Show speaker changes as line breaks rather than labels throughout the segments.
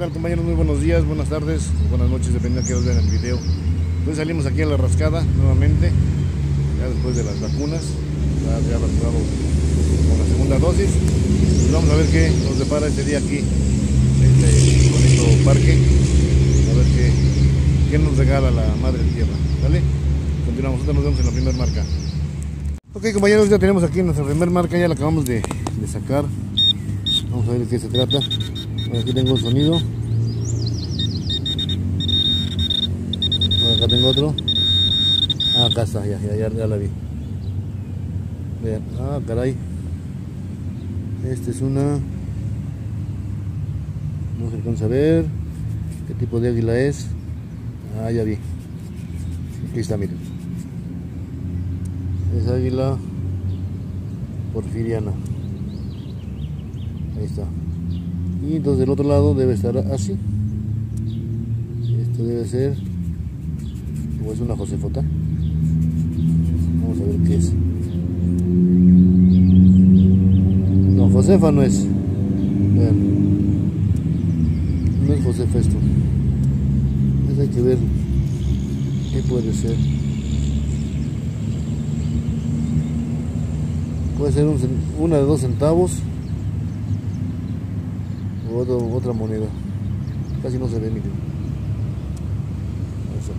tal compañeros? Muy buenos días, buenas tardes, buenas noches, dependiendo de que os vean el video. Entonces salimos aquí a la rascada nuevamente, ya después de las vacunas, ya, ya vacunado con la segunda dosis. Vamos a ver qué nos depara este día aquí, este bonito parque. A ver qué, qué nos regala la madre tierra. ¿Vale? Continuamos, nosotros nos vemos en la primera marca. Ok compañeros, ya tenemos aquí nuestra primera marca, ya la acabamos de sacar. Vamos a ver de qué se trata. Aquí tengo el sonido. Acá tengo otro. Ah, acá está, ya, ya, ya, ya la vi. Vean, ah, caray. Esta es una. No se alcanza a ver. ¿Qué tipo de águila es? Ah, ya vi. Aquí está, miren. Es águila porfiriana. Ahí está. Y entonces del otro lado debe estar así. Esto debe ser. O es una Josefota. Vamos a ver qué es. No, Josefa no es. Vean. No es Josefa esto. Hay que ver qué puede ser. Puede ser un, una de dos centavos otra moneda. Casi no se ve, miren. Eso.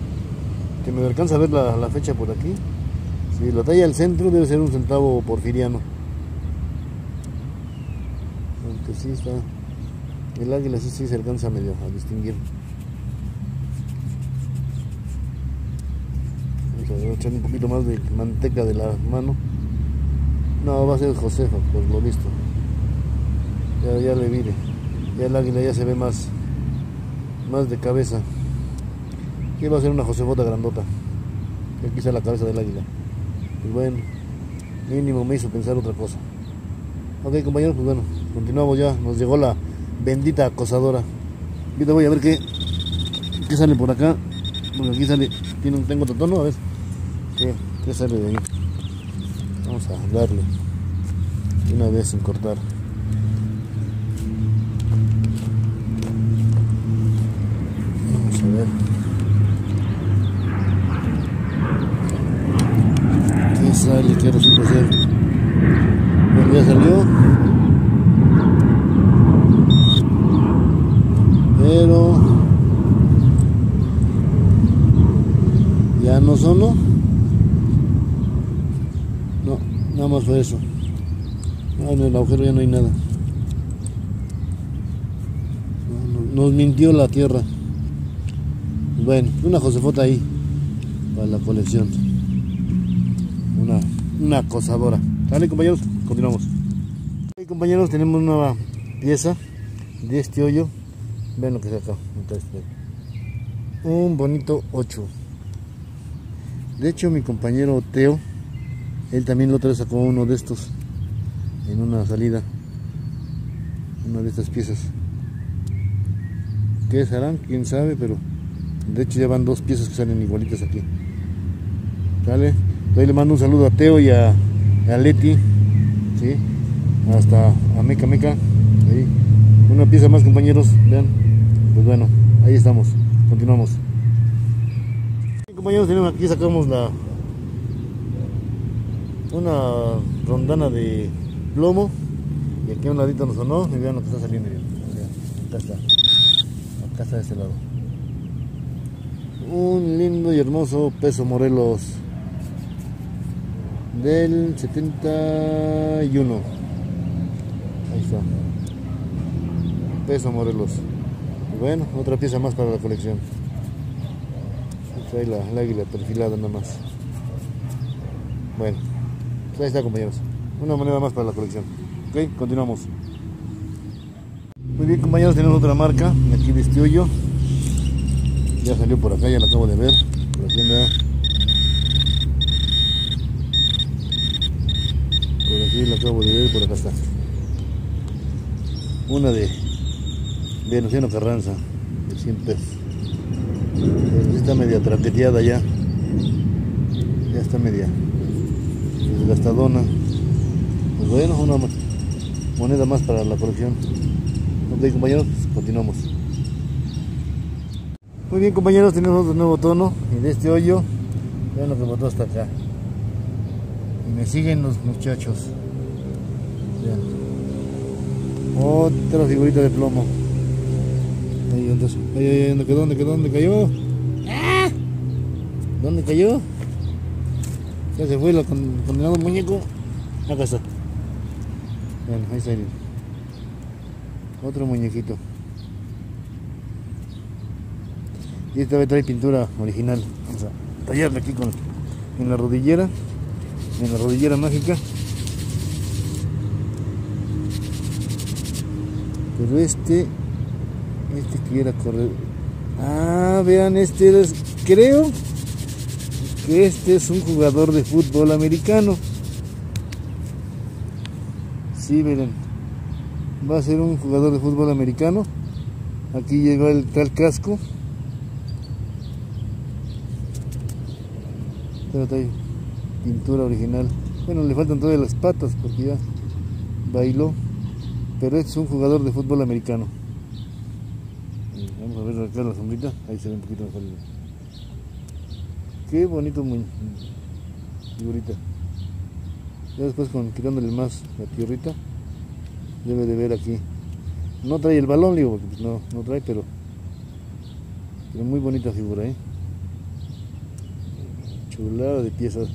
Que me alcanza a ver la, fecha por aquí. Si la talla del centro debe ser un centavo porfiriano. Aunque sí está. El águila sí, sí se alcanza medio a distinguir. Vamos a echar un poquito más de manteca de la mano. No, va a ser Josefa, por lo visto. Ya, ya le mire. Ya el águila ya se ve más, más de cabeza. Aquí va a ser una Josefota grandota. Aquí está la cabeza del águila. Pues bueno, mínimo me hizo pensar otra cosa. Ok compañeros, pues bueno, continuamos ya. Nos llegó la bendita acosadora. Ahorita voy a ver qué, qué sale por acá. Porque aquí sale, tiene tengo otro tono, a ver qué, qué sale de ahí. Vamos a darle una vez sin cortar. Ver. ¿Qué sale? ¿Qué resulta ser? Bueno, ya salió. Pero ya no sonó. No, nada más fue eso. Ah, en el agujero ya no hay nada. Nos mintió la tierra. Bueno, una Josefota ahí para la colección. Una, una acosadora. ¿Sale compañeros? Continuamos. Ahí compañeros tenemos una nueva pieza de este hoyo. Ven lo que saca. Un bonito 8. De hecho mi compañero Teo, él también lo otra sacó uno de estos en una salida. Una de estas piezas. ¿Qué serán? Quién sabe, pero de hecho ya van dos piezas que salen igualitas aquí. ¿Sale? Ahí le mando un saludo a Teo y a, a Leti. ¿sí? Hasta a Meca Meca. Una pieza más compañeros. Vean. Pues bueno, ahí estamos. Continuamos. Compañeros, tenemos aquí sacamos la una rondana de plomo. Y aquí a un ladito nos sonó. Y vean lo que está saliendo. Acá está. Acá está de este lado. Un lindo y hermoso peso Morelos del 71. Ahí está. Peso Morelos. Bueno, otra pieza más para la colección. Ahí la, la águila perfilada nada más. Bueno, pues ahí está compañeros. Una moneda más para la colección. Ok, continuamos. Muy bien compañeros, tenemos otra marca. Aquí este hoyo. Ya salió por acá, ya la acabo de ver. Por aquí anda. Por aquí la acabo de ver, por acá está. Una de Venustiano Carranza, de 100 pesos. Está media traqueteada ya. Ya está media desgastadona. Pues bueno, una moneda más para la colección. Ok compañeros, pues continuamos. Muy bien compañeros, tenemos otro nuevo tono y de este hoyo, vean lo que botó hasta acá. Y me siguen los muchachos. Vean. Otra figurita de plomo. Ahí, ¿dónde, ahí, ahí, ¿dónde quedó? ¿Dónde quedó? ¿Dónde cayó? ¡Ah! ¿Dónde cayó? Ya se fue el condenado muñeco. Acá está. Vean, ahí está. Otro muñequito. Y esta vez trae pintura original vamos a tallarle aquí con en la rodillera en la rodillera mágica. Pero este este quiera correr. Ah vean este es creo que este es un jugador de fútbol americano. Sí miren va a ser un jugador de fútbol americano. Aquí llegó el tal casco pero trae pintura original. Bueno le faltan todas las patas porque ya bailó. Pero es un jugador de fútbol americano. Vamos a ver acá la sombrita. Ahí se ve un poquito mejor qué bonito muy figurita. Ya después con quitándole más la tierrita debe de ver aquí. No trae el balón digo porque pues no, no trae pero pero muy bonita figura eh de piezas.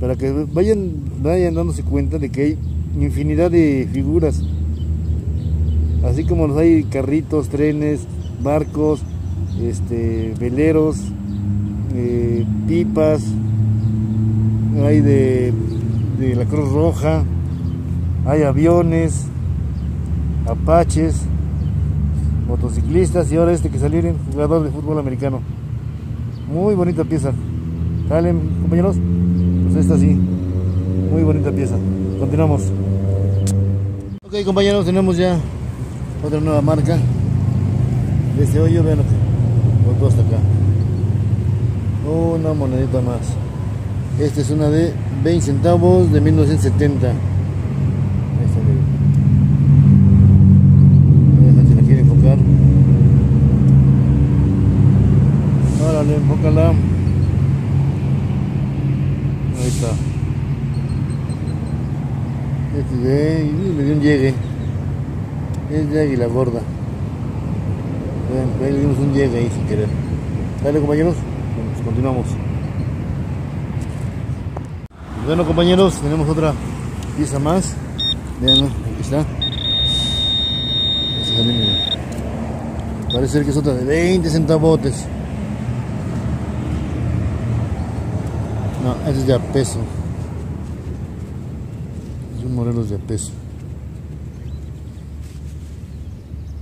Para que vayan vayan dándose cuenta de que hay infinidad de figuras. Así como los hay carritos trenes barcos este veleros eh, pipas hay de, de la Cruz Roja hay aviones apaches motociclistas y ahora este que salió en jugador de fútbol americano. Muy bonita pieza Dale, compañeros. Pues esta sí. Muy bonita pieza. Continuamos. Ok, compañeros, tenemos ya otra nueva marca. De este hoyo, vean lo que hasta acá. Una monedita más. Esta es una de 20 centavos de 1970. Ahí está, la quiere enfocar. Órale, enfócala. Ahí está. Le dio un llegue. Es de águila gorda. Ven, ahí le dimos un llegue ahí sin querer. Dale compañeros, pues continuamos. Bueno compañeros, tenemos otra pieza más. Vean, aquí está. Parece que es otra de 20 centavotes. No, ese es de peso. Morelos de peso.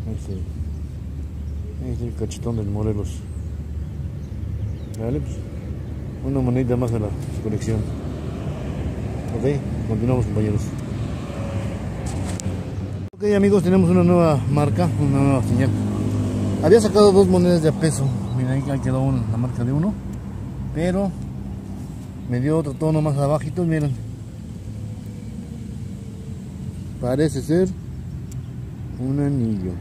Ahí está, el cachetón del Morelos. Vale, pues una moneda más a la colección. Ok, continuamos compañeros. Ok amigos, tenemos una nueva marca, una nueva señal. Había sacado dos monedas de a peso. Mira, ahí quedó una, la marca de uno. Pero me dio otro tono más abajito miren parece ser un anillo.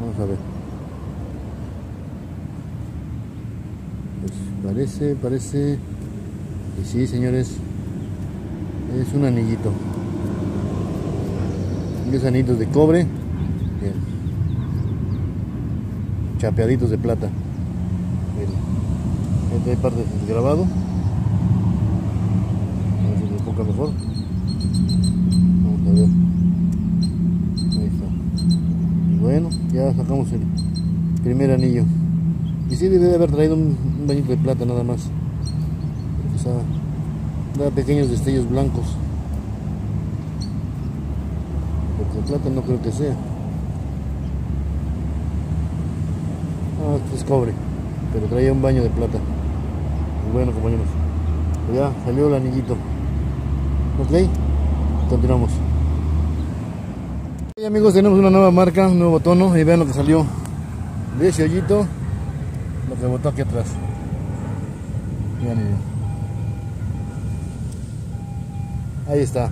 Vamos a ver. Pues parece parece y sí señores. Es un anillito. Es anillos de cobre. Bien. chapeaditos de plata. Esta hay parte del grabado. Mejor. Vamos a ver. Ahí está. Y bueno, el primer anillo. Y sí debe de haber traído un, bañito de plata nada más. da pequeños destellos blancos. Porque plata no creo que sea. Ah, es cobre. Pero traía un baño de plata. Y bueno compañeros. Ya salió el anillito. Ok, continuamos. Amigos, tenemos una nueva marca, un nuevo tono y vean lo que salió de ese hoyito, lo que botó aquí atrás. Ahí está.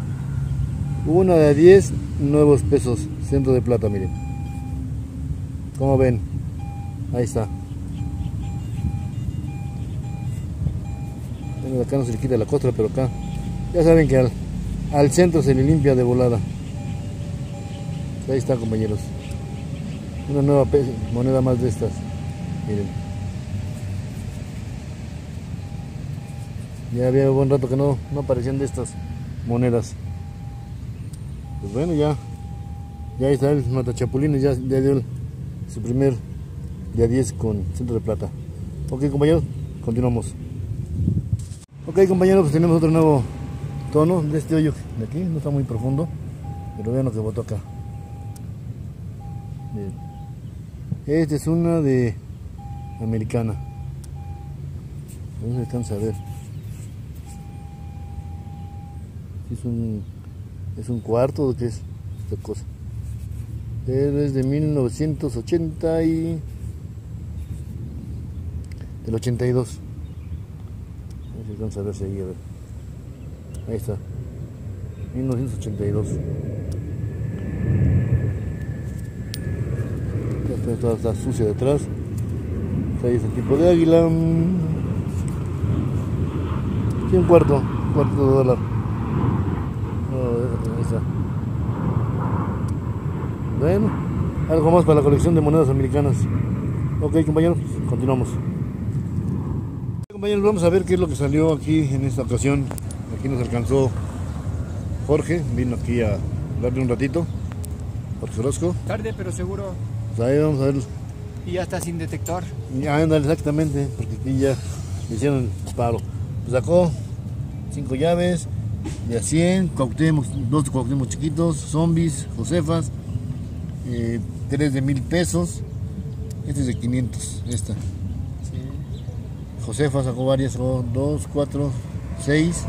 Una de 10 nuevos pesos, centro de plata, miren. Como ven. Ahí está. Bueno, acá no se le quita la costra, pero acá ya saben que al centro se le limpia de volada. Ahí está, compañeros. Una nueva moneda más de estas. Miren. Ya había un buen rato que no, no aparecían de estas monedas. Pues bueno, ya. Ya está el Matachapulines, ya, ya dio su primer día 10 con centro de plata. Ok, compañeros, continuamos. Ok, compañeros, pues tenemos otro nuevo tono de este hoyo de aquí. No está muy profundo, pero vean lo que botó acá. Esta es una de americana. No se alcanza a ver. Es un, es un cuarto de qué es esta cosa. Es de 1980 y del 82. A ver si alcanza a verse ahí, a ver. Ahí está. 1982. Está sucia detrás. Ahí ese tipo de águila. Sí, un cuarto, un cuarto de dólar. Bueno, algo más para la colección de monedas americanas. Ok, compañeros, continuamos. Compañeros, vamos a ver qué es lo que salió aquí en esta ocasión. Aquí nos alcanzó Jorge, vino aquí a darle un ratito. Jorge Orozco.
Tarde, pero seguro.
Pues ahí vamos a ver.
Y ya está sin detector.
Ya anda exactamente, porque aquí ya le hicieron el disparo. Pues sacó cinco llaves, de a 100, Cuauhtémoc, dos Cuauhtémoc chiquitos, zombies, Josefas, eh, tres de mil pesos, este es de 500, esta. Sí. Josefa sacó varias, sacó dos, cuatro, seis,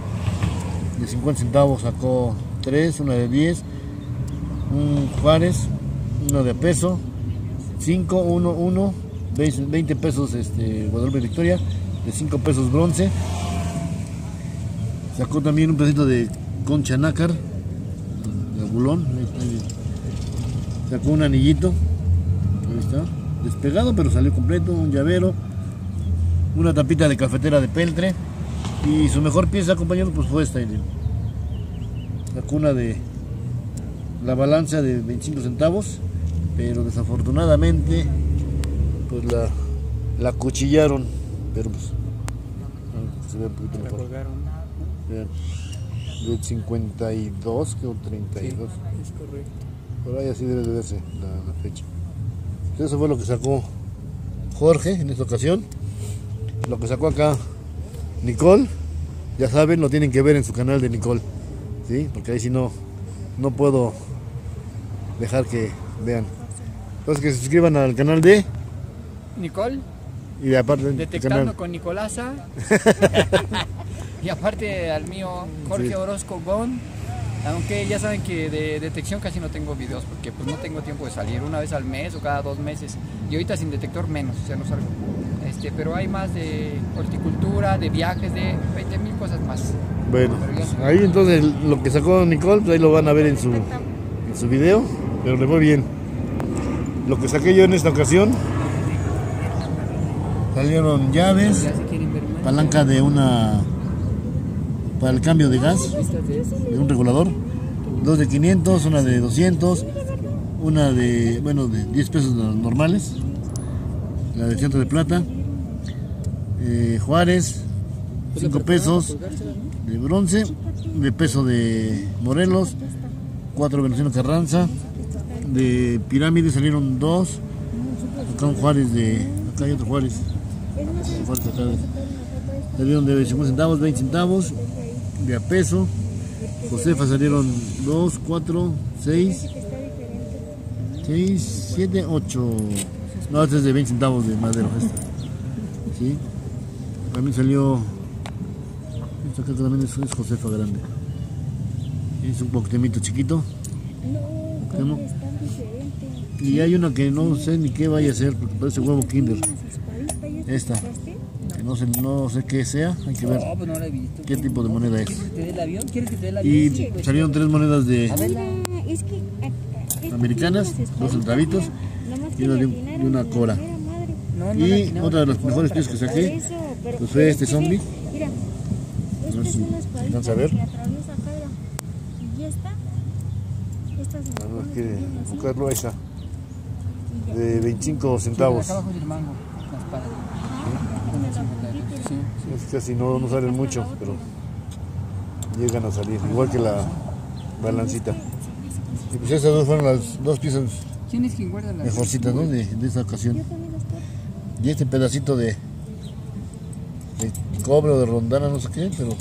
de 50 centavos sacó tres, una de 10, un Juárez, uno de peso, 5, 1, 1, 20 pesos este, Guadalupe Victoria, de 5 pesos bronce. Sacó también un pedacito de concha nácar, de bulón. Sacó un anillito, despegado pero salió completo, un llavero, una tapita de cafetera de peltre y su mejor pieza, compañeros, pues fue esta. Sacó una de la balanza de 25 centavos pero desafortunadamente pues la, la cuchillaron pero pues se ve un poquito mejor. Vean, de 52 que un 32 sí,
es correcto.
Por ahí así debe de verse la, la fecha. Eso fue lo que sacó Jorge en esta ocasión. Lo que sacó acá Nicole ya saben lo tienen que ver en su canal de Nicole ¿sí? porque ahí si no no puedo dejar que vean entonces que se suscriban al canal de
Nicole.
Y aparte
Detectando con Nicolasa. y aparte al mío Jorge Orozco Gon. Aunque ya saben que de detección casi no tengo videos porque pues no tengo tiempo de salir una vez al mes o cada dos meses. Y ahorita sin detector menos, o sea, no salgo. Este, pero hay más de horticultura, de viajes, de 20 mil cosas más.
Bueno, ahí entonces lo que sacó Nicole, pues ahí lo van a ver en su, en su video, pero le fue bien lo que saqué yo en esta ocasión. Salieron llaves palanca de una para el cambio de gas de un regulador. Dos de 500 una de 200 una de bueno de 10 pesos normales. La de centro de plata. Eh, Juárez 5 pesos de bronce de peso de Morelos 4 Venustiano Carranza de pirámides salieron dos. Acá un Juárez de. Acá hay otro Juárez. Juárez acá salieron de 50 centavos, 20 centavos. De a peso. Josefa salieron 2, 4, 6, 6, 7, 8. No, este es de 20 centavos de madero. Esta. ¿Sí? También salió. Esta acá también es, es Josefa grande. Es un poquito chiquito. No, y hay una que no sé ni qué vaya a ser, porque parece huevo Kinder. Esta. Que no sé, no sé qué sea, hay que ver pues qué tipo de moneda es. Y salieron tres monedas de americanas, dos centavitos y una de, una cora.
No, no la
y otra de las mejores piezas que saqué, pues fue
es
este zombie.
sí, Mira, esta
No
es
sé si alcanza a ver.
que atraviesa acá la- y esta, esta se
A ver, quiere
así,
buscarlo esa. De 25
Sí,
centavos.
acá abajo del mango, la espada.
Ajá, con la puntita.
Sí,
Es casi no, no salen mucho, pero llegan a salir, igual que la, la lancita. Y pues esas dos fueron las dos piezas
¿Quién es quien guarda las
mejorcitas ¿no? de, de esta ocasión.
Las.
Y este pedacito de, de cobre o de rondana, no sé qué, pero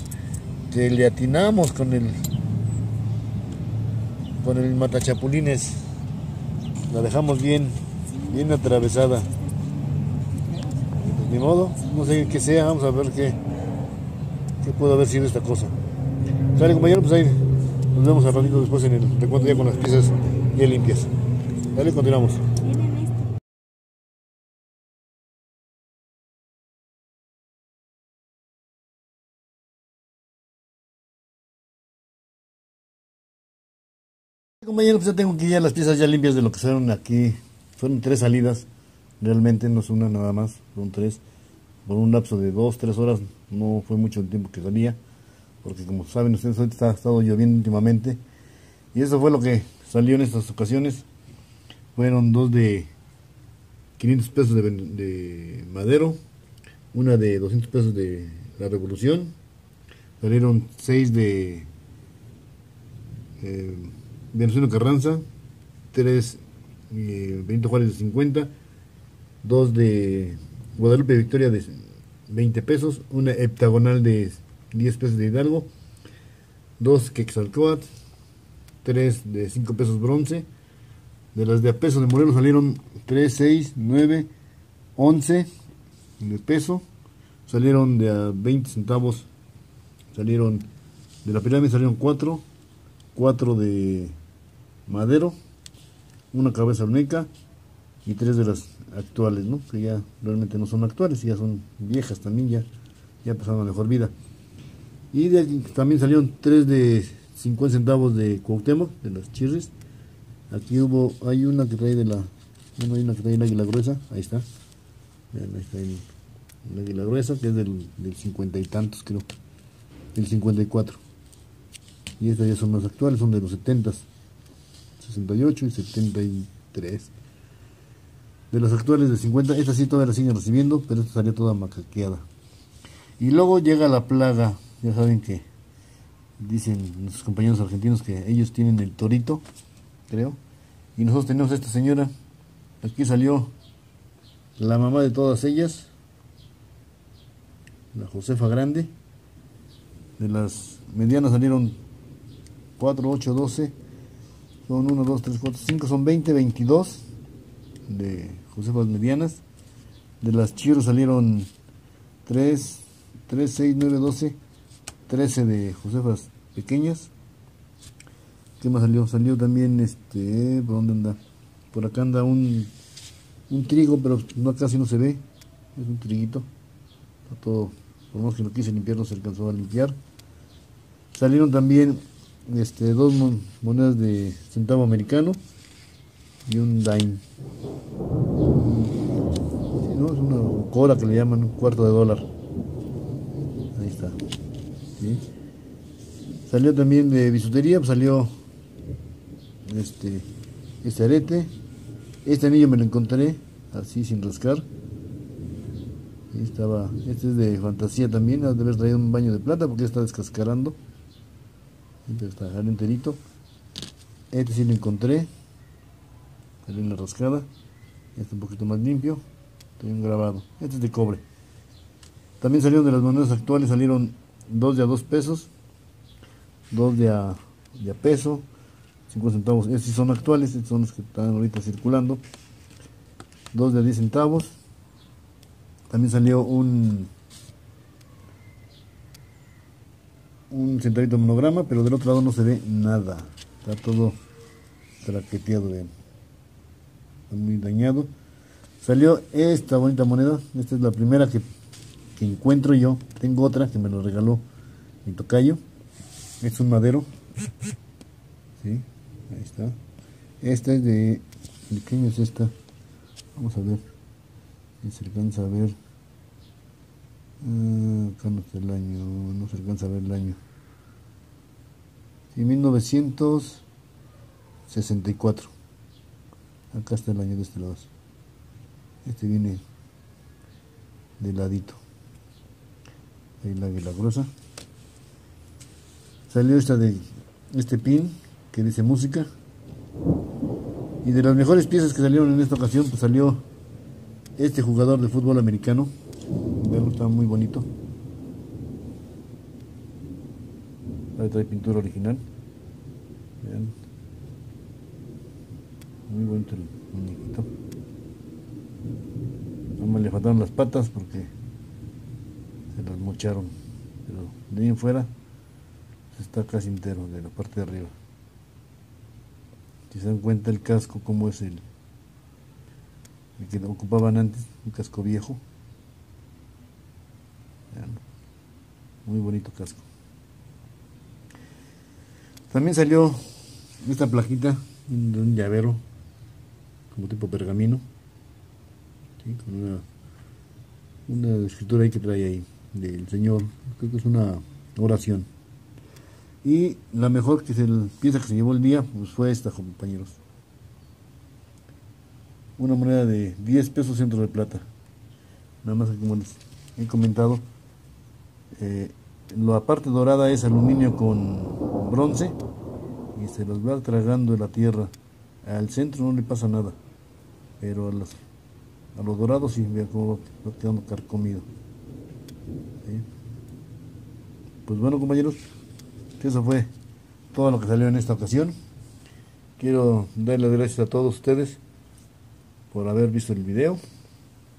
que le atinamos con el con el matachapulines. La dejamos bien, bien atravesada. Pues ni modo, no sé qué sea, vamos a ver qué, qué puede haber sido esta cosa. Sale compañero, pues ahí nos vemos al ratito después en el recuento ya con las piezas ya limpias. Dale, continuamos. Compañero, pues ya tengo aquí ya las piezas ya limpias de lo que fueron aquí. Fueron tres salidas, realmente no es una nada más, fueron tres. Por un lapso de dos, tres horas, no fue mucho el tiempo que salía, porque como saben ustedes, ahorita ha estado lloviendo últimamente. Y eso fue lo que salió en estas ocasiones. Fueron dos de 500 pesos de, Madero, una de 200 pesos de la Revolución, salieron seis de eh, Carranza, 3 eh, Benito Juárez de 50, 2 de Guadalupe Victoria de 20 pesos, una heptagonal de 10 pesos de Hidalgo, 2 Quetzalcoatl, 3 de 5 pesos bronce, de las de a peso de Morelos salieron 3, 6, 9, 11 de peso, salieron de a 20 centavos, salieron de la pirámide salieron 4, 4 de madero, una cabeza olmeca y tres de las actuales, ¿no? Que ya realmente no son actuales, ya son viejas también, ya, ya pasaron a mejor vida. Y de aquí también salieron tres de 50 centavos de Cuauhtémoc, de las chirres. Aquí hubo, hay una que trae de la, bueno, hay una que trae el águila gruesa, ahí está. Vean, ahí está el, el águila gruesa, que es del, del 50 y tantos creo, del 54. Y estas ya son más actuales, son de los 70, 68 y 73. De las actuales de 50, esta sí todavía la siguen recibiendo, pero esta salió toda macaqueada. Y luego llega la plaga, ya saben que dicen nuestros compañeros argentinos que ellos tienen el torito, creo. Y nosotros tenemos a esta señora, aquí salió la mamá de todas ellas, la Josefa Grande. De las medianas salieron 4, 8, 12. Son 1, 2, 3, 4, 5, son 20, 22 de Josefas medianas. De las chiros salieron 3, 3, 6, 9, 12, 13 de Josefas pequeñas. ¿Qué más salió? Salió también este, ¿por dónde anda? Por acá anda un, un trigo, pero no casi no se ve. Es un triguito. Está todo, por menos que lo quise limpiar, no se alcanzó a limpiar. Salieron también este, dos mon- monedas de centavo americano y un dime. ¿no? Es una cora que le llaman un cuarto de dólar. Ahí está. Salió también de bisutería, pues salió este, este arete. Este anillo me lo encontré así sin rascar. Ahí estaba, este es de fantasía también, ha de haber traído un baño de plata porque está descascarando. Está enterito. Este sí lo encontré. Salió en la rascada. Este un poquito más limpio. Tiene un grabado. Este es de cobre. También salieron de las monedas actuales, salieron dos de a dos pesos, dos de a, peso, 5 centavos. Estos son actuales, estos son los que están ahorita circulando. Dos de a 10 centavos. También salió un un centavito monograma, pero del otro lado no se ve nada. Está todo traqueteado, vean. Está muy dañado. Salió esta bonita moneda. Esta es la primera que, encuentro yo. Tengo otra que me lo regaló mi tocayo. Es un madero. Sí, ahí está. Esta es de... ¿De qué es esta? Vamos a ver. Y se alcanza a ver. No está el año, no se alcanza a ver el año. Sí, 1964. Acá está el año de este lado. Este viene de ladito. Ahí la águila gruesa. Salió esta de este pin que dice música. Y de las mejores piezas que salieron en esta ocasión, pues salió este jugador de fútbol americano. Está muy bonito. Ahí trae pintura original. Vean. Muy bonito el muñequito. Nomás le faltaron las patas porque se las mocharon. Pero de ahí en fuera está casi entero de la parte de arriba. Si se dan cuenta el casco como es el, el que ocupaban antes, un casco viejo. Muy bonito casco. También salió esta plaquita de un llavero como tipo pergamino con una, una escritura ahí que trae ahí del Señor, creo que es una oración. Y la mejor que se, pieza que se llevó el día pues fue esta, compañeros. Una moneda de 10 pesos centro de plata. Nada más que como les he comentado, eh, la parte dorada es aluminio con bronce y se los va tragando en la tierra. Al centro no le pasa nada, pero a los, a los dorados sí, vean cómo va quedando carcomido. Pues bueno, compañeros, eso fue todo lo que salió en esta ocasión. Quiero darle gracias a todos ustedes por haber visto el video.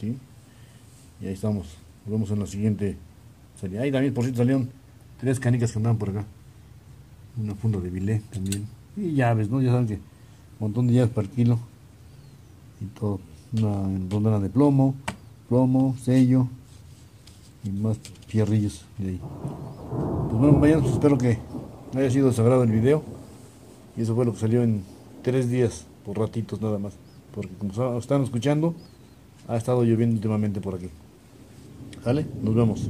Y ahí estamos. Nos vemos en la siguiente Ahí también, por cierto, salieron tres canicas que andaban por acá. Una funda de bilé también. Y llaves, ¿no? Ya saben que un montón de llaves el kilo. Y todo. Una rondana de plomo, plomo, sello y más fierrillos de ahí. Pues bueno compañeros, espero que haya sido sagrado el video. Y eso fue lo que salió en tres días, por ratitos nada más. Porque como están escuchando, ha estado lloviendo últimamente por aquí. ¿Sale? Nos vemos.